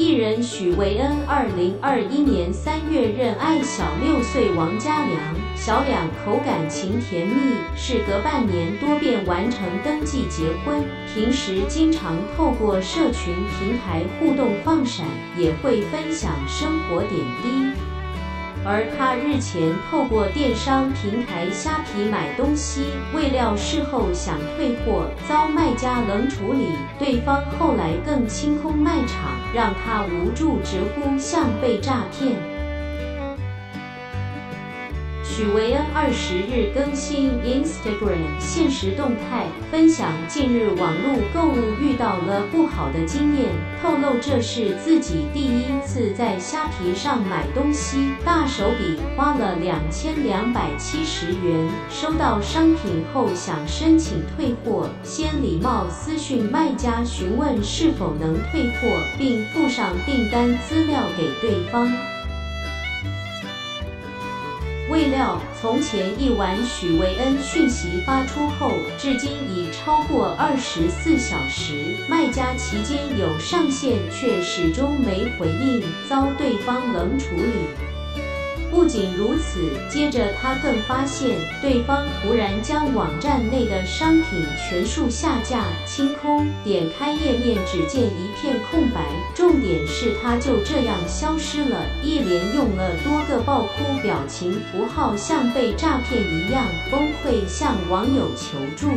艺人许维恩二零二一年三月认爱小六岁王嘉良，小两口感情甜蜜，事隔半年多便完成登记结婚。平时经常透过社群平台互动放闪，也会分享生活点滴。而他日前透过电商平台虾皮买东西，未料事后想退货，遭卖家冷处理，对方后来更清空卖场，让他无助，直呼像被诈骗。许维恩二十日更新 Instagram 现实动态，分享近日网络购物遇到了不好的经验，透露这是自己第一次在虾皮上买东西，大手笔花了两千两百七十元，收到商品后想申请退货，先礼貌私讯卖家询问是否能退货，并附上订单资料给对方。未料，从前一晚许维恩讯息发出后，至今已超过二十四小时，卖家期间有上线却始终没回应，遭对方冷处理。不仅如此，接着他更发现对方突然将网站内的商品全数下架、清空，点开页面只见一片空白。重点是他就这样消失了，一连用了多个爆哭表情符号，像被诈骗一样崩溃，向网友求助。